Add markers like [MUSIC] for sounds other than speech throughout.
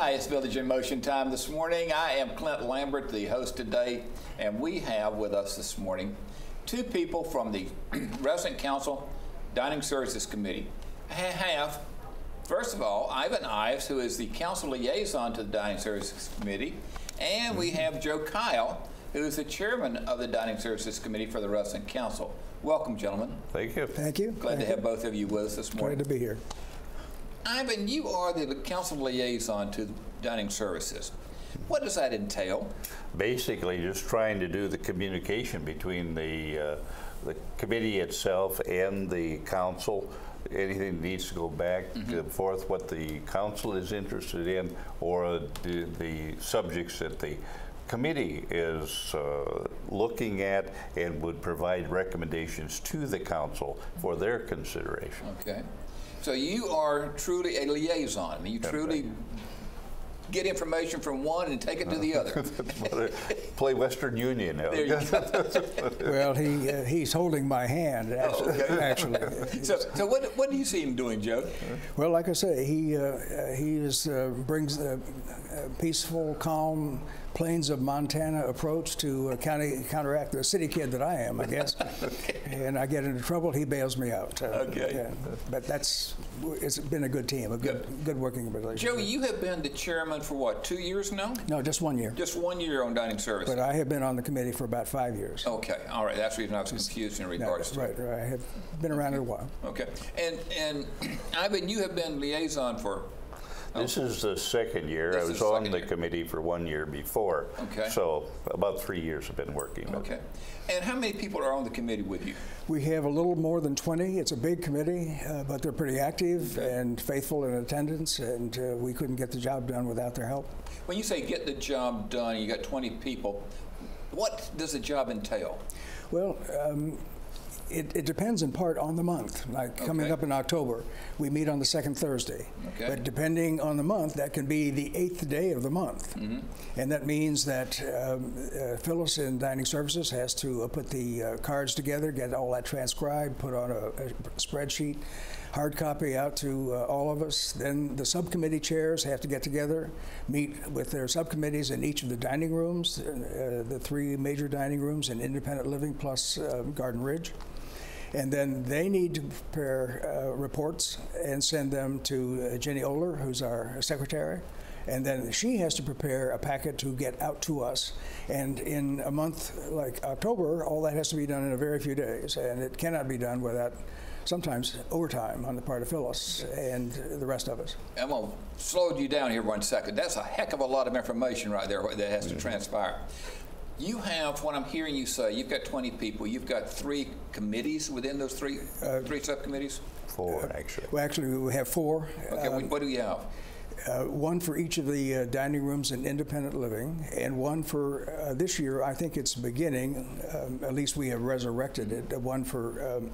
Hi, it's Village in Motion time this morning. I am Clint Lambert, the host today, and we have with us this morning two people from the [CLEARS THROAT] Resident Council Dining Services Committee. I have, first of all, Ivan Ives, who is the council liaison to the Dining Services Committee, and we have Joe Kyle, who is the chairman of the Dining Services Committee for the Resident Council. Welcome, gentlemen. Thank you. Thank you. Glad to have both of you with us this morning. Glad to be here. Ivan, you are the council liaison to dining services. What does that entail? Basically, just trying to do the communication between the, uh, the committee itself and the council. Anything that needs to go back and forth, what the council is interested in, or the, the subjects that the committee is uh, looking at and would provide recommendations to the council for their consideration. Okay. So you are truly a liaison. I mean, you truly get information from one and take it to the [LAUGHS] other. Play Western Union. There you go. [LAUGHS] Well, he uh, he's holding my hand actually. [LAUGHS] actually. So, so what, what do you see him doing, Joe? Well, like I say, he uh, uh, he is uh, brings a, a peaceful, calm plains of Montana approach to uh, county, counteract the city kid that I am, I guess. [LAUGHS] And I get into trouble, he bails me out. Uh, Okay. yeah. But that's it's been a good team, a good good working relationship. Joe, you have been the chairman for what, two years now? No, just one year. Just one year on dining services. But I have been on the committee for about five years. Okay, all right. That's the reason I was confused in regards to right, right. I have been around it a while. Okay. And, and [CLEARS THROAT] Ivan, you have been liaison for, This is the second year. This I was the on the year. committee for one year before. Okay. So about three years I've been working. okay. And how many people are on the committee with you? We have a little more than 20. It's a big committee, uh, but they're pretty active Okay. and faithful in attendance, and uh, we couldn't get the job done without their help. When you say get the job done, you got 20 people, what does the job entail? Well, um, it, it depends in part on the month. Like coming up in October, we meet on the second Thursday. Okay. But depending on the month, that can be the eighth day of the month. Mm-hmm. And that means that um, uh, Phyllis in Dining Services has to uh, put the uh, cards together, get all that transcribed, put on a, a spreadsheet, hard copy out to uh, all of us. Then the subcommittee chairs have to get together, meet with their subcommittees in each of the dining rooms, uh, the three major dining rooms in independent living plus uh, Garden Ridge. And then they need to prepare uh, reports and send them to uh, Jenny Oler, who's our secretary. And then she has to prepare a packet to get out to us. And in a month like October, all that has to be done in a very few days. And it cannot be done without sometimes overtime on the part of Phyllis and the rest of us. I'm going to slow you down here one second. That's a heck of a lot of information right there that has to Mm-hmm. transpire. You have, what I'm hearing you say, you've got 20 people. You've got three committees within those three, Uh, three subcommittees? Four, actually. Well, actually, we have four. Okay, Um, what do we have? uh, one for each of the uh, dining rooms and independent living, and one for uh, this year. I think it's beginning. Um, at least we have resurrected it. uh, One for um,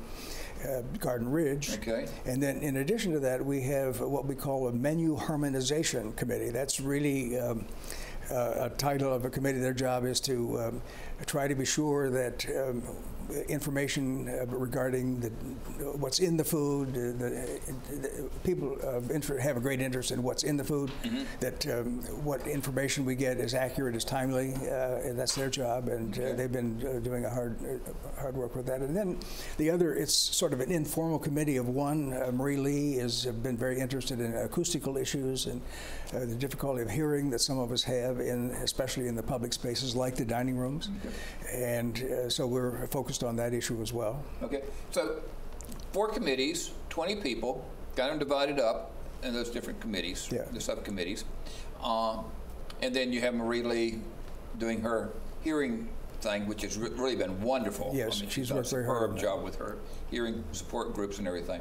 uh, Garden Ridge. Okay. And then, in addition to that, we have what we call a menu harmonization committee. That's really um, uh, a title of a committee. Their job is to um, try to be sure that um, information uh, regarding the, what's in the food, uh, the, the people of inter- have a great interest in what's in the food, that um, what information we get is accurate, is timely, uh, and that's their job, and uh, they've been uh, doing a hard, uh, hard work with that. And then the other, it's sort of an informal committee of one. Uh, Marie Lee has been very interested in acoustical issues and uh, the difficulty of hearing that some of us have, in, especially in the public spaces like the dining rooms. And uh, so we're focused on that issue as well. Okay, so four committees, 20 people, got them divided up in those different committees, Yeah. the subcommittees. Um, and then you have Marie Lee doing her hearing thing, which has re- really been wonderful. Yes, I mean, she's done a worked very hard superb job with her hearing support groups and everything.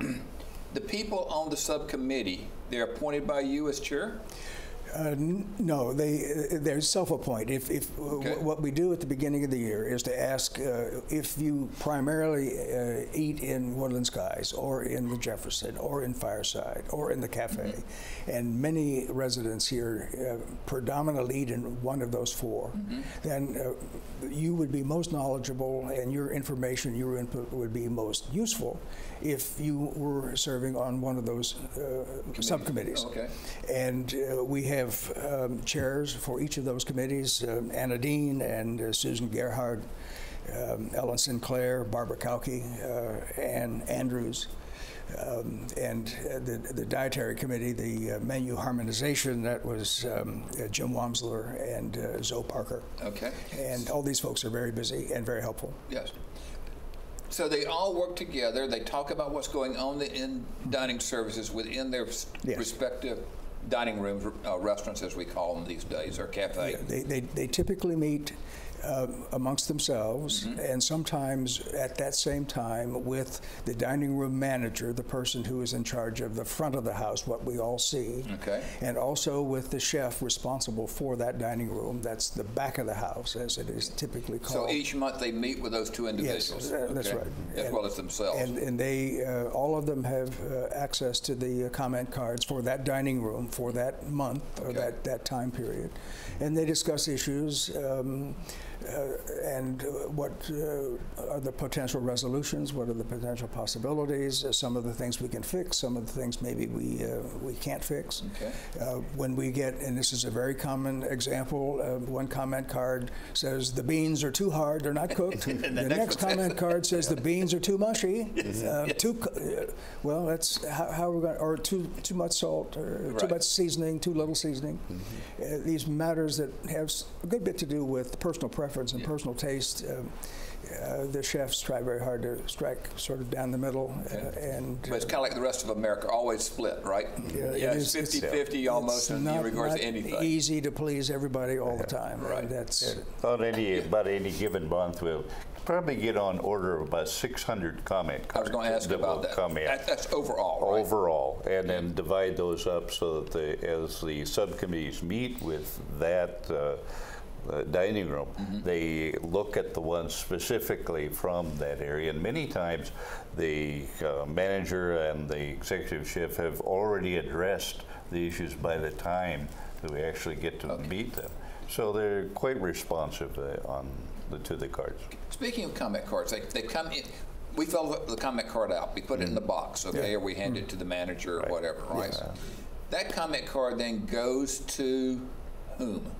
[CLEARS THROAT] the people on the subcommittee, they're appointed by you as chair? Uh, No, they, uh, they're self-appoint. If, if, uh, Okay. what we do at the beginning of the year is to ask uh, if you primarily uh, eat in Woodland Skies, or in the Jefferson, or in Fireside, or in the cafe, and many residents here uh, predominantly eat in one of those 4 then uh, you would be most knowledgeable, and your information, your input would be most useful if you were serving on one of those uh, subcommittees. Okay. And uh, we have um, chairs for each of those committees, um, Anna Dean and uh, Susan Gerhard, um, Ellen Sinclair, Barbara Kauke, uh, Ann Andrews. Um, and uh, the, the dietary committee, the uh, menu harmonization, that was um, uh, Jim Wamsler and uh, Zoe Parker. Okay. And all these folks are very busy and very helpful. Yes. So they all work together. They talk about what's going on in dining services within their Yes. respective dining rooms, uh, restaurants, as we call them these days, or cafe. They, they, they typically meet uh, amongst themselves and sometimes at that same time with the dining room manager, the person who is in charge of the front of the house, what we all see. Okay. And also with the chef responsible for that dining room. That's the back of the house, as it is typically called. So each month they meet with those two individuals. uh, that's right. As And- well as themselves. And, and they, uh, all of them have uh, access to the uh, comment cards for that dining room for that month or that, that time period. And they discuss issues um, and uh, what uh, are the potential resolutions, what are the potential possibilities, uh, some of the things we can fix, some of the things maybe we, uh, we can't fix. Okay. Uh, when we get, and this is a very common example, uh, one comment card says the beans are too hard, they're not cooked. [LAUGHS] The the next next comment card says the beans are too mushy. [LAUGHS] Uh, Too, uh, well, that's how, how we're going, or too too much salt, or too much seasoning, too little seasoning. Uh, these matters that have a good bit to do with personal preference and personal taste. Um, uh, the chefs try very hard to strike sort of down the middle, uh, and But it's kind of like the rest of America, always split, right? Yeah, it it's is- it's- 50-50 almost it's in not, regards not to anything. easy to please everybody all the time. Right. That's On any, about any given month, we'll probably get on order of about 600 comment cards. I was going to ask that about that. come in. That- That's overall, right? overall, and then divide those up so that the, as the subcommittees meet with that uh, uh, dining room, Mm-hmm. they look at the ones specifically from that area. And many times, the uh, manager and the executive chef have already addressed the issues by the time that we actually get to meet them. So they're quite responsive uh, on the, to the cards. Speaking of comment cards, they, they come in, we fill the- the comment card out, we put it in the box, okay, or we hand it to the manager or whatever, right? That comment card then goes to whom?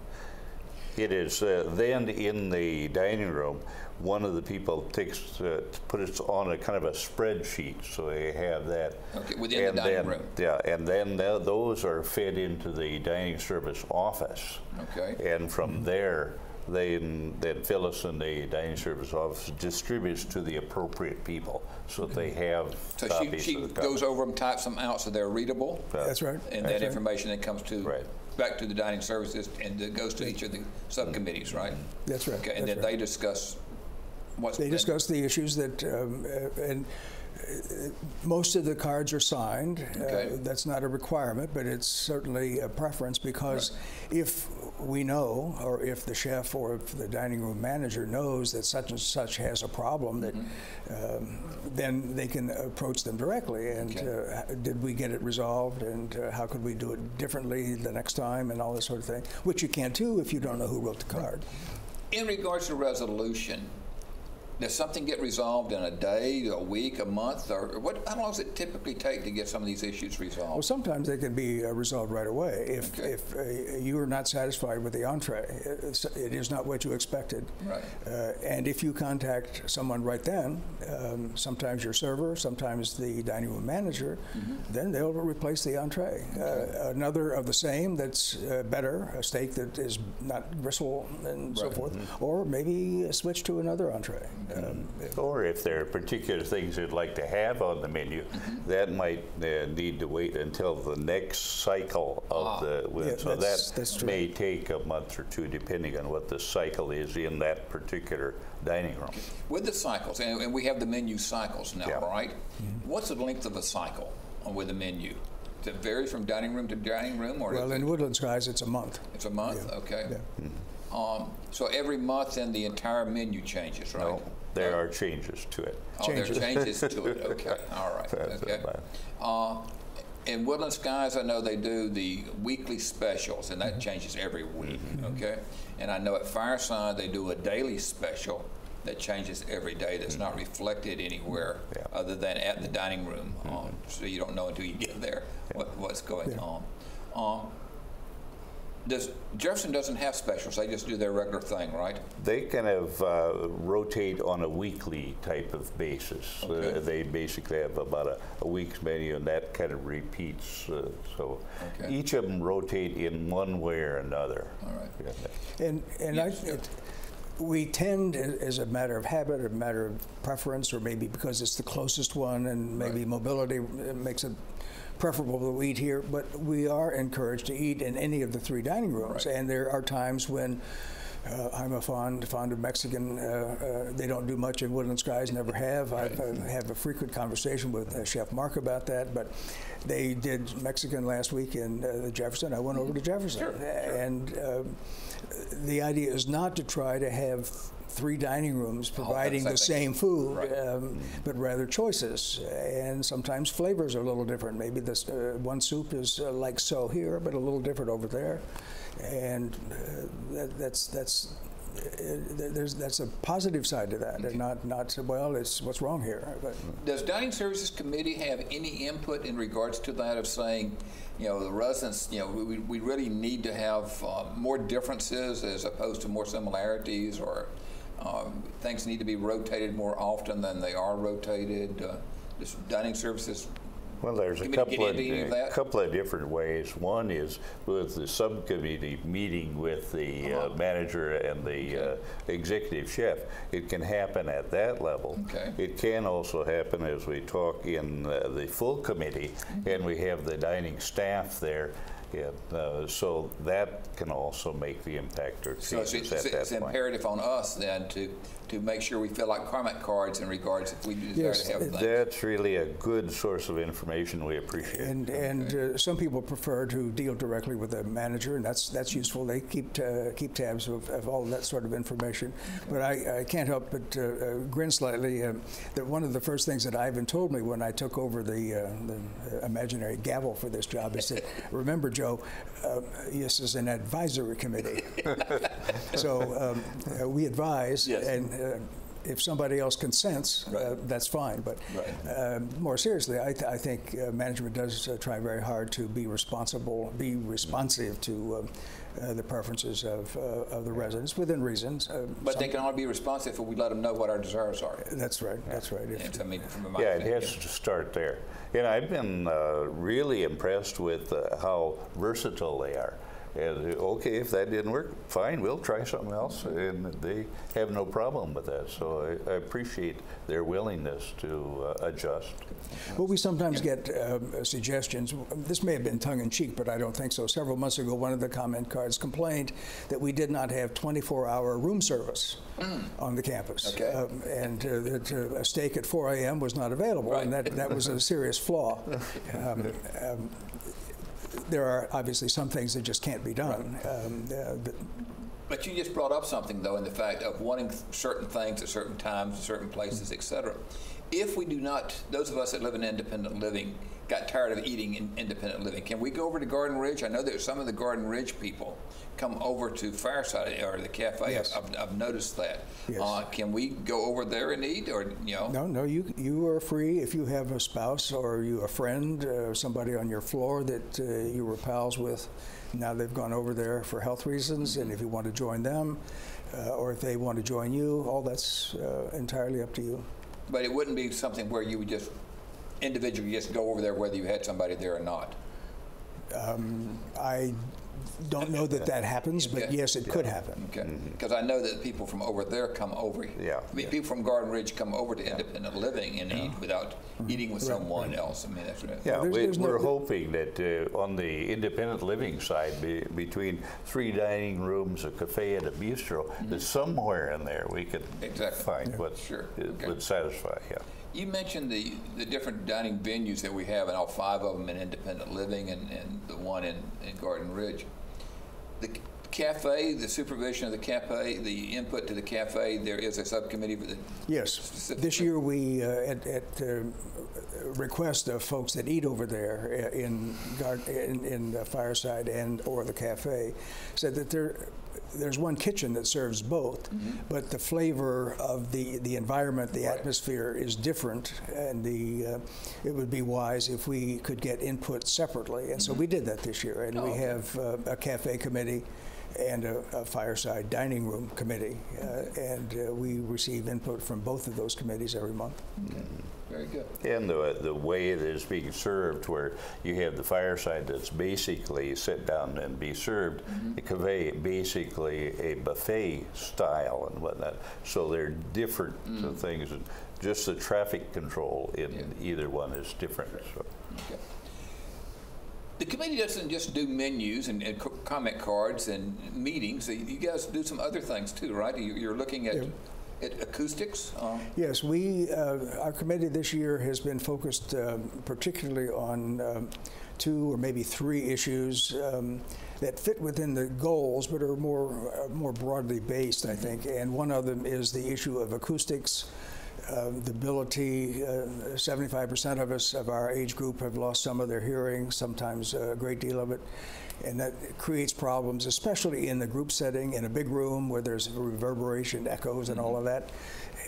It is uh, then in the dining room. One of the people takes uh, puts it on a kind of a spreadsheet, so they have that. Okay, within the And dining then- room. Yeah, and then tho- those are fed into the dining service office. Okay. And from there, then then Phyllis in the dining service office distributes to the appropriate people, so that they have So she, copies she of the goes over them, types them out so they're readable? that's right. And That's that right. information then comes to, Right. Back to the dining services and it goes to each of the subcommittees, right? That's right. Okay, and that's then right. they discuss what's. They discuss the issues that, um, uh, and uh, most of the cards are signed. Okay. Uh, That's not a requirement, but it's certainly a preference because if we know, or if the chef or if the dining room manager knows that such and such has a problem, that Mm-hmm. um, then they can approach them directly. And Okay. uh, did we get it resolved? And uh, how could we do it differently the next time? And all this sort of thing, which you can't do if you don't know who wrote the card. In regards to resolution, does something get resolved in a day, a week, a month, or what, how long does it typically take to get some of these issues resolved? Well, sometimes they can be uh, resolved right away. If, Okay. if uh, you are not satisfied with the entree, it's, it is not what you expected. Right. Uh, and if you contact someone right then, um, sometimes your server, sometimes the dining room manager, Mm-hmm. then they'll replace the entree. Uh, another of the same that's uh, better, a steak that is not gristle and so Right. forth, or maybe switch to another entree. Um, Or if there are particular things you'd like to have on the menu, Mm-hmm. that might uh, need to wait until the next cycle of Ah. the. Yeah, so that's- that that's true. may take a month or two, depending on what the cycle is in that particular dining room. With the cycles, and, and we have the menu cycles now, Yeah. right? What's the length of a cycle with a menu? Does it vary from dining room to dining room, or Well, in it- Woodland Skies, it's a month. it's a month? Yeah. Okay. Yeah. Um, so every month, then the entire menu changes, right? No, there are changes to it. Oh, there are Changes. changes to it. [LAUGHS] Okay. All right. That's Okay. about- Uh, in Woodland Skies, I know they do the weekly specials, and Mm-hmm. that changes every week. Okay. And I know at Fireside they do a daily special that changes every day. That's not reflected anywhere Mm-hmm. Yeah. Mm-hmm. other than at the dining room. Um, so you don't know until you get there what, what's going Yeah. on. Um, does Jefferson doesn't have specials? They just do their regular thing, right? They kind of uh, rotate on a weekly type of basis. Okay. Uh, They basically have about a, a week's menu, and that kind of repeats. uh, So Okay. each of them rotate in one way or another. All right. Yeah. And, and I, Yes. it, we tend, as a matter of habit, or a matter of preference, or maybe because it's the closest one, and maybe Right. mobility uh, makes it preferable to eat here, but we are encouraged to eat in any of the three dining rooms. Right. And there are times when uh, I'm a fond, fond of Mexican. Uh, uh, they don't do much in Woodland Skies, never have. I uh, have a frequent conversation with uh, Chef Mark about that, but they did Mexican last week in uh, Jefferson. I went over to Jefferson. Sure, sure. And um, the idea is not to try to have three dining rooms providing the same food, Right. um, but rather choices. And sometimes flavors are a little different. Maybe this uh, one soup is uh, like so here, but a little different over there. And uh, that, that's that's. Uh, there's that's a positive side to that, and not not well. It's what's wrong here. But Does Dining Services Committee have any input in regards to that of saying, you know, the residents, you know, we, we really need to have uh, more differences as opposed to more similarities, or um, things need to be rotated more often than they are rotated? Uh, does Dining Services, Well, there's a couple of, a couple of different ways. One is with the subcommittee meeting with the uh, Uh-huh. manager and the uh, executive chef. It can happen at that level. Okay. It can also happen as we talk in uh, the full committee Mm-hmm. and we have the dining staff there. Yeah, uh, so that can also make the impact or so it's, it's, it's imperative on us then to, to make sure we fill out comment cards in regards if we desire Yes, to have it- things. That's really a good source of information we appreciate. And, and uh, some people prefer to deal directly with the manager, and that's, that's useful. They keep, ta- keep tabs of, of all that sort of information. But I, I can't help but uh, uh, grin slightly um, that one of the first things that Ivan told me when I took over the, uh, the uh, imaginary gavel for this job is that, [LAUGHS] remember, Joe, uh, this is an advisory committee. [LAUGHS] so um, uh, we advise, Yes. and uh, if somebody else consents, uh, that's fine. But Right. um, more seriously, I, th- I think uh, management does uh, try very hard to be responsible, be responsive to uh, the preferences of, uh, of the residents within reasons. Uh, But they can only be responsive if we let them know what our desires are. That's right. That's right. If- And I mean, from my Yeah, it opinion, has to start there. And I've been uh, really impressed with uh, how versatile they are. And, uh, okay, if that didn't work, fine, we'll try something else. And they have no problem with that. So I, I appreciate their willingness to uh, adjust. Well, we sometimes get um, suggestions. This may have been tongue in cheek, but I don't think so. Several months ago, one of the comment cards complained that we did not have 24 hour room service on the campus. Okay. Um, and uh, that uh, a steak at 4 a.m. was not available, and Right. that, that was a serious flaw. [LAUGHS] Um, um, there are obviously some things that just can't be done. Um, uh, but But you just brought up something, though, in the fact of wanting certain things at certain times, certain places, et cetera. If we do not, those of us that live in independent living got tired of eating in independent living, can we go over to Garden Ridge? I know that some of the Garden Ridge people come over to Fireside or the cafe. Yes. I've, I've noticed that. Yes. Uh, can we go over there and eat, or you know? No, no, you you are free if you have a spouse or you a friend, uh, somebody on your floor that uh, you were pals with. Now they've gone over there for health reasons, and if you want to join them, uh, or if they want to join you, all that's uh, entirely up to you. But it wouldn't be something where you would just individually just go over there whether you had somebody there or not. Um, I don't know that that happens, but Okay. yes, it could happen. Okay, because I know that people from over there come over. Yeah. I mean, People from Garden Ridge come over to independent living and eat without eating with someone else. I mean, that's right. Yeah, There's- we, there's we're hoping that uh, on the independent living side, be, between three dining rooms, a cafe, and a bistro, that somewhere in there we could Mm-hmm. Exactly. find what Sure, okay. would satisfy. Yeah. You mentioned the, the different dining venues that we have, and all five of them in independent living and, and the one in, in Garden Ridge. The cafe, the supervision of the cafe, the input to the cafe, there is a subcommittee for the, Yes. This year, we, uh, at, at uh, request of folks that eat over there uh, in, in, in the Fireside and or the cafe, said that there, there's one kitchen that serves both, but the flavor of the, the environment, the Right. atmosphere is different, and the, uh, it would be wise if we could get input separately. And so we did that this year, and Oh, we okay. have uh, a cafe committee and a, a fireside dining room committee, uh, and uh, we receive input from both of those committees every month. Very good. And the, the way it is being served, where you have the fireside that's basically sit down and be served, the cafe basically a buffet style and whatnot. So they're different uh, things. And just the traffic control in Yeah. either one is different. So. Okay. The committee doesn't just do menus and, and comment cards and meetings. You guys do some other things too, right? You- You're looking at, at acoustics. Um, Yes, we, uh, our committee this year has been focused um, particularly on um, two or maybe three issues um, that fit within the goals but are more, uh, more broadly based, I think. And one of them is the issue of acoustics. Uh, the ability, uh, 75% of us of our age group have lost some of their hearing, sometimes a great deal of it. And that creates problems, especially in the group setting, in a big room where there's reverberation, echoes, and all of that.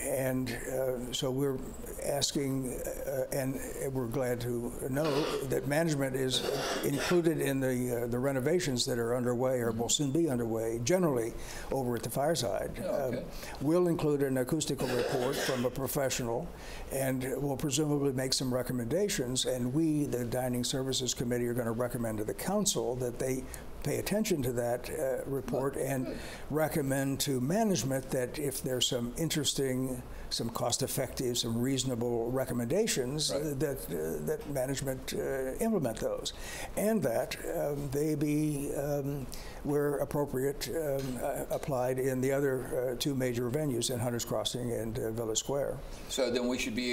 And uh, so we're asking, uh, and we're glad to know that management is included in the uh, the renovations that are underway or will soon be underway, generally over at the fireside. Oh, okay. Um, We'll include an acoustical report from a professional, and will presumably make some recommendations. And we, the Dining Services Committee, are going to recommend to the council that they pay attention to that uh, report and recommend to management that if there's some interesting, some cost-effective, some reasonable recommendations, uh, Right. that uh, that management uh, implement those, and that um, they be, um, where appropriate, um, uh, applied in the other uh, two major venues in Hunters Crossing and uh, Village Square. so then we should be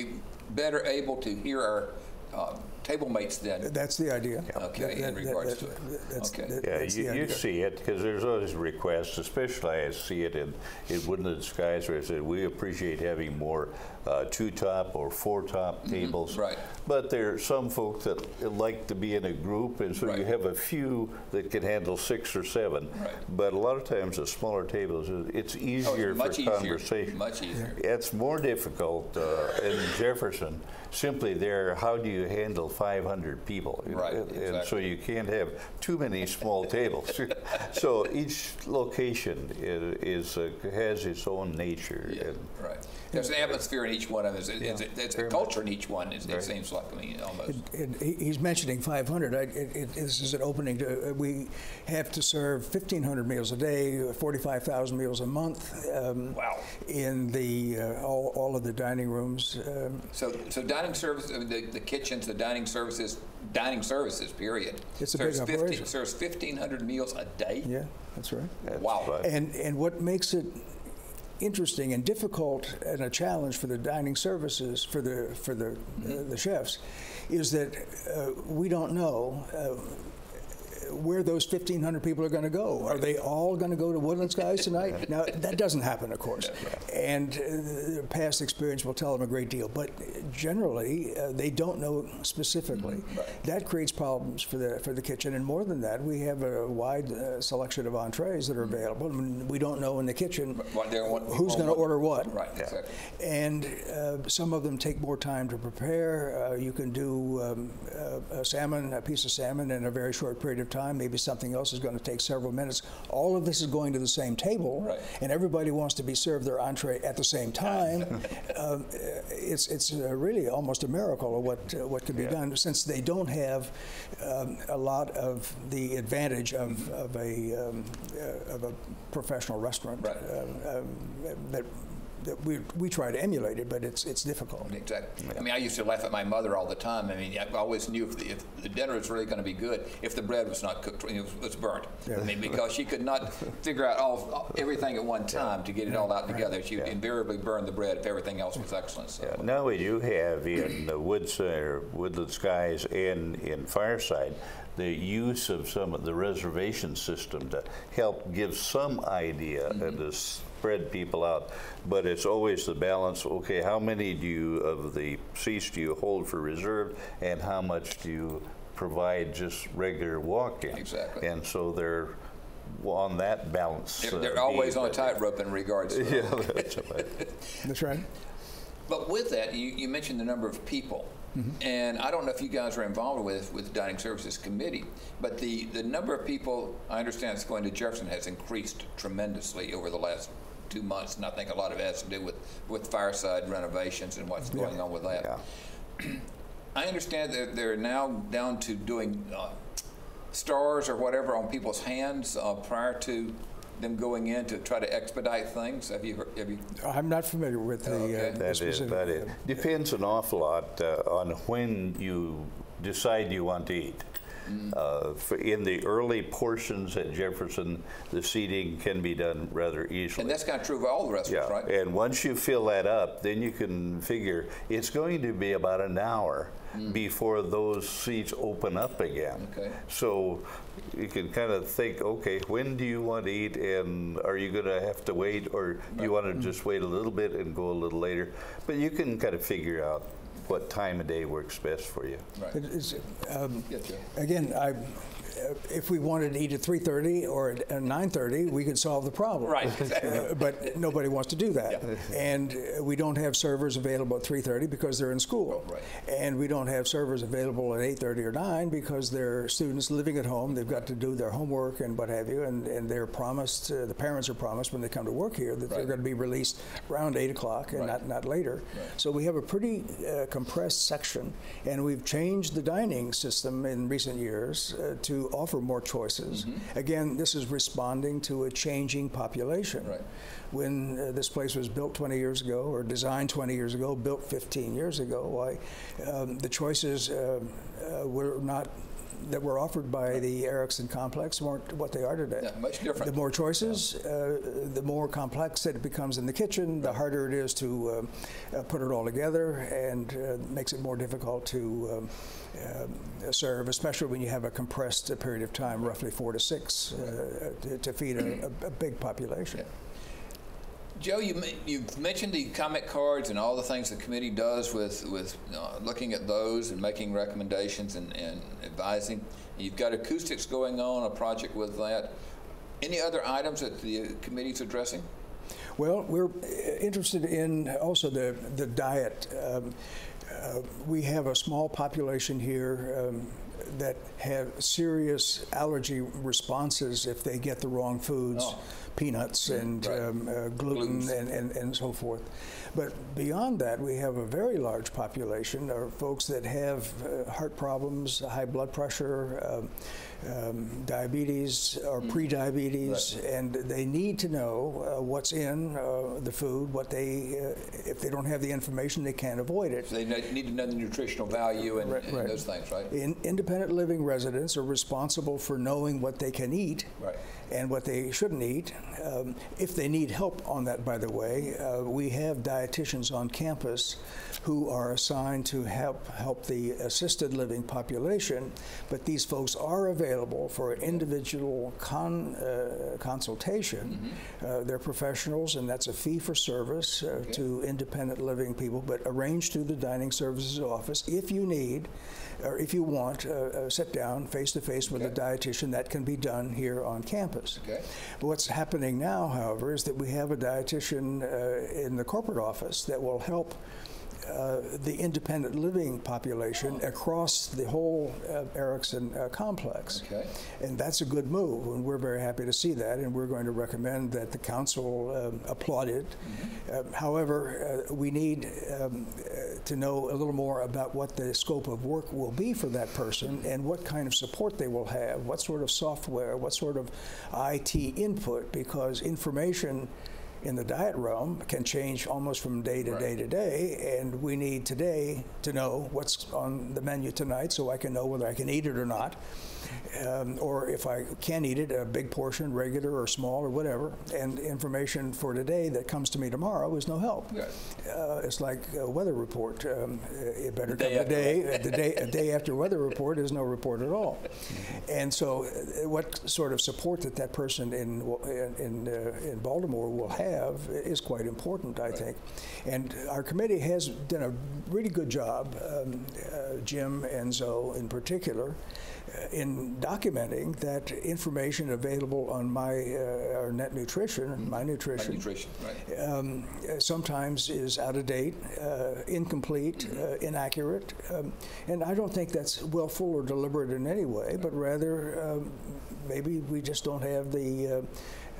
better able to hear our uh, table mates then. That's the idea. Okay, in That- that- regards that- to it. that's- Okay. that- Yeah, that's you, the you idea. see it because there's always requests, especially I see it in, in Woodland Skies where it said we appreciate having more uh, two-top or four-top tables. Mm-hmm. right. But there are some folks that like to be in a group, and so you have a few that can handle six or seven. Right. But a lot of times the smaller tables, it's easier Oh, much for easier, conversation. Much easier. It's more difficult uh, in Jefferson. Simply there, how do you handle 500 people? Right, And- And so you can't have too many small tables. [LAUGHS] so each location is, is uh, has its own nature. Yeah, and- right. There's an atmosphere in each one of them. There's, there's, a- there's a Very culture in each one, it, it Right. seems like to me, almost. And he- he's mentioning 500. I, it, it, this is an opening to. uh, We have to serve 1,500 meals a day, 45,000 meals a month. Um, Wow. In the uh, all, all of the dining rooms. Um, So, so dining service, the, the kitchens, the dining services, dining services, period. It's a serves big 15 operation. Serves 1,500 meals a day? yeah, that's right. that's Wow. fine. And and what makes it interesting and difficult and a challenge for the dining services for the for the uh, the chefs is that uh, we don't know. Uh, where those 1,500 people are going to go. Are they all going to go to Woodland Skies tonight? [LAUGHS] Now, that doesn't happen, of course. And uh, their past experience will tell them a great deal. But generally, uh, they don't know specifically. Right. That creates problems for the, for the kitchen. And more than that, we have a wide uh, selection of entrees that are available. I mean, we don't know in the kitchen What who's going to order what. Right, exactly. And uh, some of them take more time to prepare. Uh, you can do um, uh, a salmon, a piece of salmon, in a very short period of time. Maybe something else is going to take several minutes. All of this is going to the same table, Right. and everybody wants to be served their entree at the same time. um, [LAUGHS] it's it's really almost a miracle of what uh, what can be Yeah. done since they don't have um, a lot of the advantage of, of a um, uh, of a professional restaurant Right. um, um, that that we, we try to emulate it, but it's, it's difficult. Exactly. I mean, I used to laugh at my mother all the time. I mean, I always knew if the, if the dinner was really going to be good if the bread was not cooked, you know, was burnt. I mean, because she could not figure out all everything at one time to get it all out together. She would invariably burn the bread if everything else was excellent. So. Now we do have in the woods or woodland skies and in Fireside the use of some of the reservation system to help give some idea of mm-hmm. to spread people out. But it's always the balance. Okay, how many do you of the seats do you hold for reserved, and how much do you provide just regular walk-in? Exactly. And so they're on that balance. They're, uh, they're always on a tightrope in regards to [LAUGHS] Yeah, that's right. [LAUGHS] That's right. But with that, you, you mentioned the number of people. And I don't know if you guys are involved with, with the Dining Services Committee, but the, the number of people, I understand it's going to Jefferson has increased tremendously over the last two months. And I think a lot of it has to do with, with fireside renovations and what's going on with that. Yeah. [CLEARS THROAT] I understand that they're now down to doing uh, stars or whatever on people's hands uh, prior to them going in to try to expedite things. Have you, heard- have you, I'm not familiar with the, Okay. uh, the That is, specific. that is. Depends an awful lot uh, on when you decide you want to eat. Mm. Uh, in the early portions at Jefferson, the seating can be done rather easily. and that's kind of true of all the restaurants, yeah, right? and once you fill that up, then you can figure it's going to be about an hour mm. before those seats open up again. Okay. So you can kind of think, okay, when do you want to eat, and are you going to have to wait, or you want to mm. just wait a little bit and go a little later? But you can kind of figure out what time of day works best for you. Right. It is, um, Again, I, if we wanted to eat at 3:30 or at at 9:30, we could solve the problem. Right. Uh, [LAUGHS] But nobody wants to do that. And uh, we don't have servers available at 3:30 because they're in school. Right. And we don't have servers available at 8:30 or 9 because they're students living at home. They've got to do their homework and what have you. And, and they're promised, uh, the parents are promised when they come to work here that they're going to be released around 8 o'clock and Right. not, not later. So we have a pretty uh, compressed section, and we've changed the dining system in recent years uh, to offer more choices. Mm-hmm. Again, this is responding to a changing population. Right. When uh, this place was built 20 years ago, or designed 20 years ago, built 15 years ago, why um, the choices uh, uh, were not that were offered by the Erickson complex weren't what they are today. Yeah, much different. The more choices, uh, the more complex it becomes in the kitchen, the harder it is to uh, uh, put it all together, and uh, makes it more difficult to um, um, serve, especially when you have a compressed uh, period of time, roughly four to six, uh, to, to feed a, a, a big population. Yeah. Joe, you, you've mentioned the comment cards and all the things the committee does with, with uh, looking at those and making recommendations and, and advising. You've got acoustics going on, a project with that. Any other items that the committee's addressing? Well, we're interested in also the, the diet. Um, uh, we have a small population here um, that have serious allergy responses if they get the wrong foods, Oh. peanuts and Right. um, uh, gluten and, and, and so forth. But beyond that, we have a very large population of folks that have uh, heart problems, high blood pressure, um, um, diabetes or pre-diabetes, and they need to know uh, what's in uh, the food. What they, uh, if they don't have the information, they can't avoid it. So they need to know the nutritional value and, Right, and right. those things, right? In, independent living residents are responsible for knowing what they can eat Right. And what they shouldn't eat. Um, if they need help on that, by the way, uh, we have dietitians on campus who are assigned to help help the assisted living population. But these folks are available for individual con, uh, consultation. Uh, they're professionals, and that's a fee for service uh, to independent living people, but arranged through the dining services office. If you need, or if you want, uh, uh, sit down face to face with a dietitian. That can be done here on campus. Okay. But what's happening now, however, is that we have a dietitian uh, in the corporate office that will help. Uh, the independent living population across the whole uh, Erickson uh, complex. Okay. And that's a good move, and we're very happy to see that, and we're going to recommend that the council um, applaud it. Uh, however, uh, we need um, to know a little more about what the scope of work will be for that person and what kind of support they will have, what sort of software, what sort of IT input, because information in the diet realm can change almost from day to Right. day to day, and we need today to know what's on the menu tonight so I can know whether I can eat it or not. Um, or if I can eat it, a big portion, regular or small or whatever, and information for today that comes to me tomorrow is no help. Uh, it's like a weather report. Um, it better The day come after. today. the day, a day after weather report is no report at all. And so, uh, what sort of support that that person in in in, uh, in Baltimore will have is quite important, I think. And our committee has done a really good job, um, uh, Jim and Zoe in particular, in documenting that information available on my uh, our net nutrition, my My nutrition, nutrition, right? um, sometimes is out of date, uh, incomplete, uh, inaccurate, um, and I don't think that's willful or deliberate in any way, but rather um, maybe we just don't have the uh,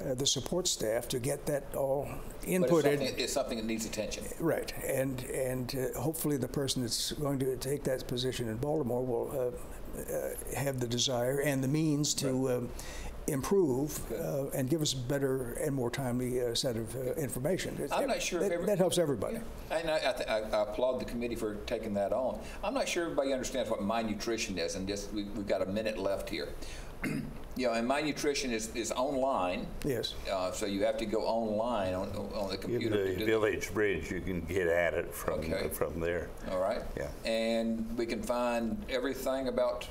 uh, the support staff to get that all But it's inputted. something, it's something that needs attention. Right, and and uh, hopefully the person that's going to take that position in Baltimore will uh, have the desire and the means to um, improve uh, and give us a better and more timely uh, set of uh, information. It's- I'm not sure if that, every- that helps everybody. And I, I, th- I I applaud the committee for taking that on. I'm not sure everybody understands what my nutrition is, and just we, we've got a minute left here. [CLEARS THROAT] you know, and my nutrition is, is online. Yes. Uh, so you have to go online on, on the computer. to the Village Bridge, you can get at it from, Okay. from there. All right. Yeah. And we can find everything about.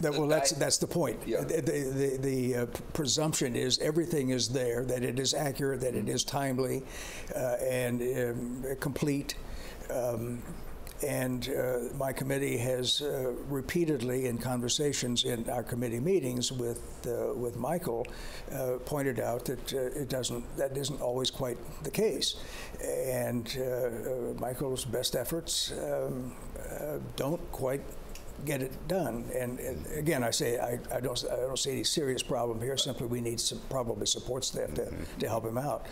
That- well, that's that's the point. Yeah. The, the, the, the uh, presumption is everything is there, that it is accurate, that it is timely, uh, and um, complete. Um, and uh, my committee has uh, repeatedly, in conversations in our committee meetings with uh, with Michael, uh, pointed out that uh, it doesn't that isn't always quite the case, and uh, Michael's best efforts um, don't quite get it done. And, and again, I say I, I don't I don't see any serious problem here. Simply, we need some probably support staff to, to help him out.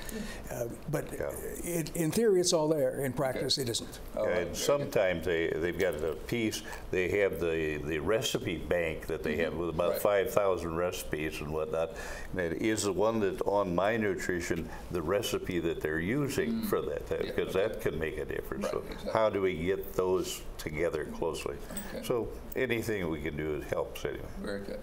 Uh, but Yeah. it, in theory, it's all there. In practice, it isn't. All right, And sometimes they, they've got a piece, they have the, the recipe bank that they have with about Mm-hmm. Right. 5,000 recipes and whatnot. And it is the one that on My Nutrition, the recipe that they're using for that, because that can make a difference. Mm. Right, So exactly. how do we get those together closely? Okay. So anything we can do helps anyway. Very good.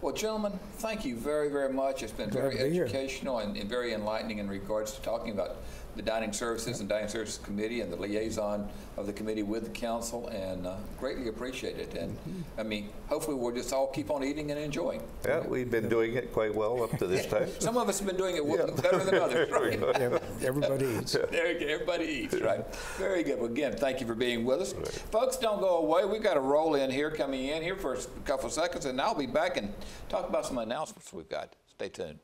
Well, gentlemen, thank you very, very much. It's been Glad very be educational and, and very enlightening in regards to talking about the Dining Services and Dining Services Committee and the liaison of the committee with the council, and uh, greatly appreciate it. And Mm-hmm. I mean, hopefully we'll just all keep on eating and enjoying. Yeah, we've been doing it quite well up to this time. [LAUGHS] Some of us have been doing it w- better than others, [LAUGHS] right? Ev- Everybody eats. [LAUGHS] There you go. Everybody eats, right? Very good. Well, again, thank you for being with us. Folks, don't go away. We've got a roll in here, coming in here for a couple of seconds, and I'll be back and talk about some announcements we've got. Stay tuned.